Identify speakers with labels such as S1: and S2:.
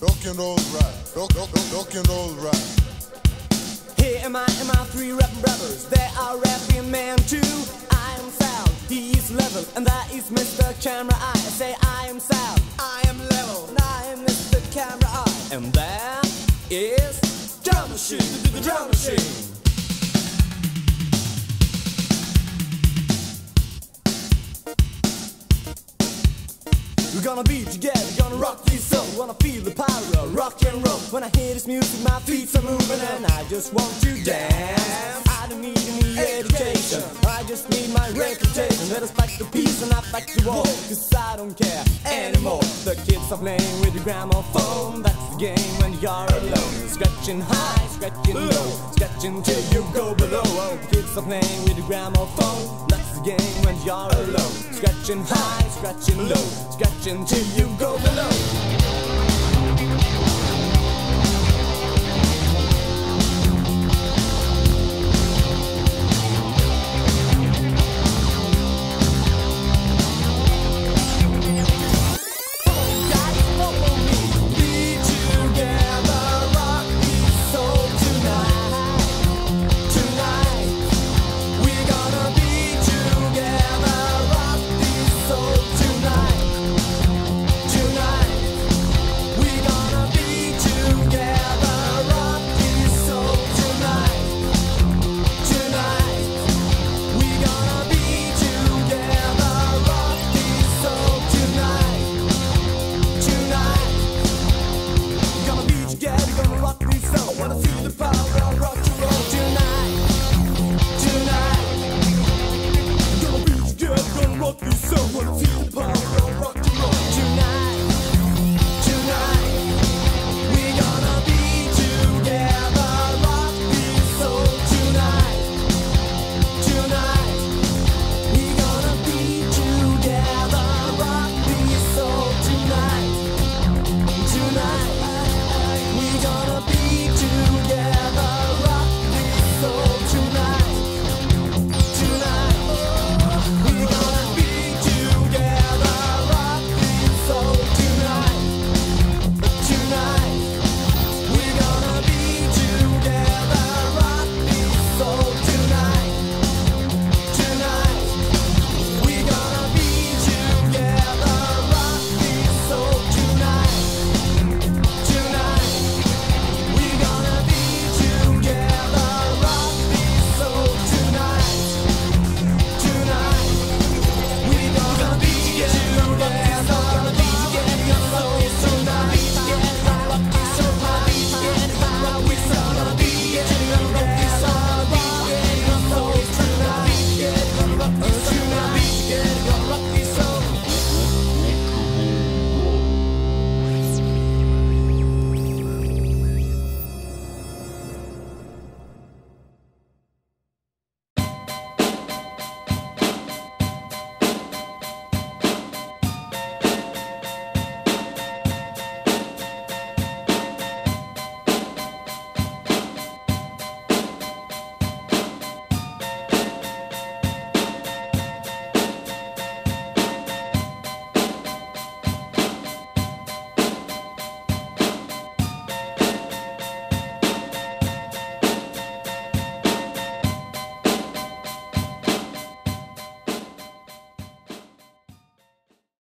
S1: rock and roll right. Rock, rock, rock, right.
S2: Here am I and my three rapping brothers. They are rapping man too. I am Sal, he is level, and that is Mr. Camera. I say I am Sal, I am level, and I am Mr. Camera Eye. And that is Drum Machine, the Drum Machine. Gonna be together, gonna rock this soul. Wanna feel the power of rock and roll. When I hear this music, my feet are moving, and I just want to dance. I don't need any education, I just need my reputation. Let us back the peace and not back the war, cause I don't care anymore. The kids are playing with the gramophone. That's the game when you're alone. Scratching high, scratching low, scratching till you go below. Oh, kids are playing with the gramophone. That's the game when you're alone. Scratching high, scratching low, scratching till you go below.